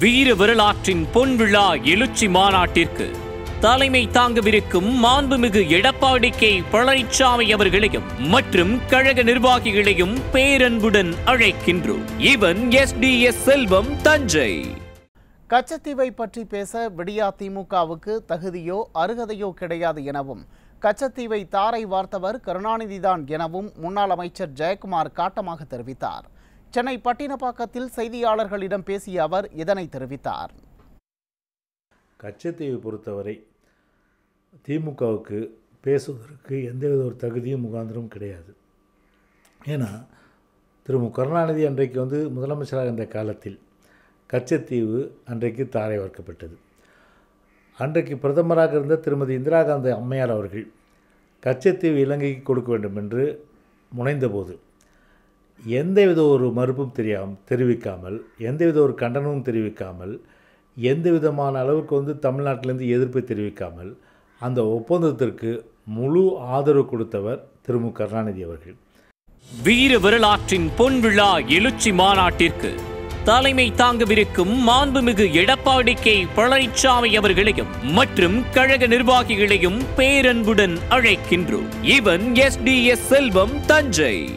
வீர வரலாற்றின் பொன்விழா எழுச்சி மாநாட்டிற்கு தலைமை தாங்கவிருக்கும் மாண்புமிகு எடப்பாடி கே பழனிசாமி அவர்களையும் மற்றும் கழக நிர்வாகிகளையும் பேரன்புடன் அழைக்கின்றோம். இவன் S D S Selvam Thanjai. கச்சத்தீவை பற்றி பேச விடியா திமுகவுக்கு தகுதியோ அருகதையோ கிடையாது எனவும் கச்சத்தீவை தாரை வார்த்தவர் கருணாநிதிதான் எனவும் முன்னாள் அமைச்சர் ஜெயக்குமார் காட்டமாக தெரிவித்தார். சென்னை பட்டினப்பாக்கத்தில் செய்தியாளர்களிடம் பேசிய அவர் இதனை தெரிவித்தார். கச்சத்தீவை பொறுத்தவரை திமுகவுக்கு பேசுவதற்கு எந்தவித ஒரு தகுதியும் முகாந்திரமும் கிடையாது. ஏன்னா திரு மு. கருணாநிதி அன்றைக்கு வந்து முதலமைச்சராக இருந்த காலத்தில் கச்சத்தீவு அன்றைக்கு தாரை வார்க்கப்பட்டது. அன்றைக்கு பிரதமராக இருந்த திருமதி இந்திரா காந்தி அம்மையார் அவர்கள் கச்சத்தீவு இலங்கைக்கு கொடுக்க வேண்டும் என்று முனைந்தபோது எந்தவித ஒரு மறுப்பும் தெரியாமல் தெரிவிக்காமல் எந்தவித ஒரு கண்டனமும் தெரிவிக்காமல் எந்த விதமான அளவுக்கு வந்து தமிழ்நாட்டிலேருந்து எதிர்ப்பை தெரிவிக்காமல் அந்த ஒப்பந்தத்திற்கு முழு ஆதரவு கொடுத்தவர் திரு. மு. கருணாநிதி அவர்கள். வீர வரலாற்றின் பொன்விழா எழுச்சி மாநாட்டிற்கு தலைமை தாங்கவிருக்கும் மாண்புமிகு எடப்பாடி கே. பழனிசாமி அவர்களையும் மற்றும் கழக நிர்வாகிகளையும் பேரன்புடன் அழைக்கின்றோம். இவன் S. D. S. Selvam Thanjai.